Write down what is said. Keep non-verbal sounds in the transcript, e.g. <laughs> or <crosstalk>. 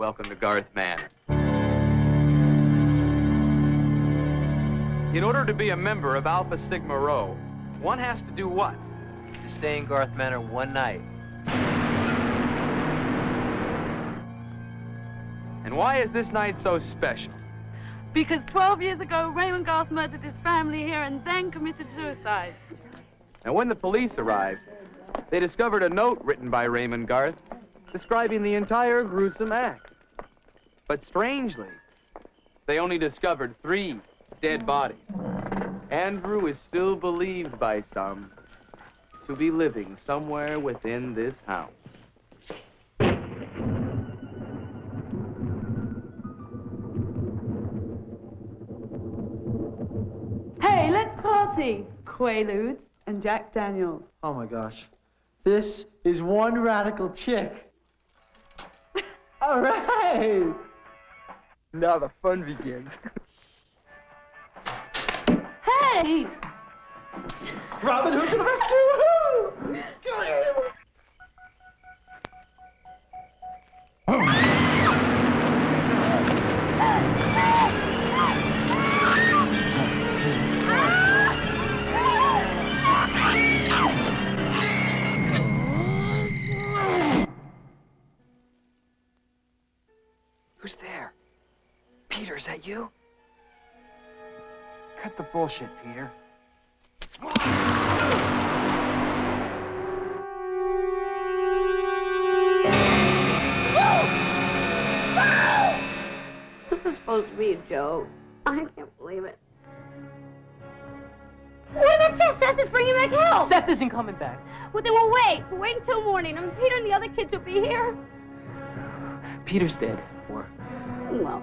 welcome to Garth Manor. In order to be a member of Alpha Sigma Rho, one has to do what? To stay in Garth Manor one night. And why is this night so special? Because 12 years ago, Raymond Garth murdered his family here and then committed suicide. And when the police arrived, they discovered a note written by Raymond Garth describing the entire gruesome act. But strangely, they only discovered three dead bodies. Andrew is still believed by some to be living somewhere within this house. Hey, let's party! Quaaludes and Jack Daniels. Oh my gosh. This is one radical chick. <laughs> All right. Now the fun begins. Hey! Robin Hood to the rescue! Woohoo! Come here. Who's there? Peter, is that you? Cut the bullshit, Peter. This is supposed to be a joke. I can't believe it. What about Seth? Seth is bringing back help. Seth isn't coming back. Well, then we'll wait. We'll wait until morning. I mean, Peter and the other kids will be here. Peter's dead. Or Well.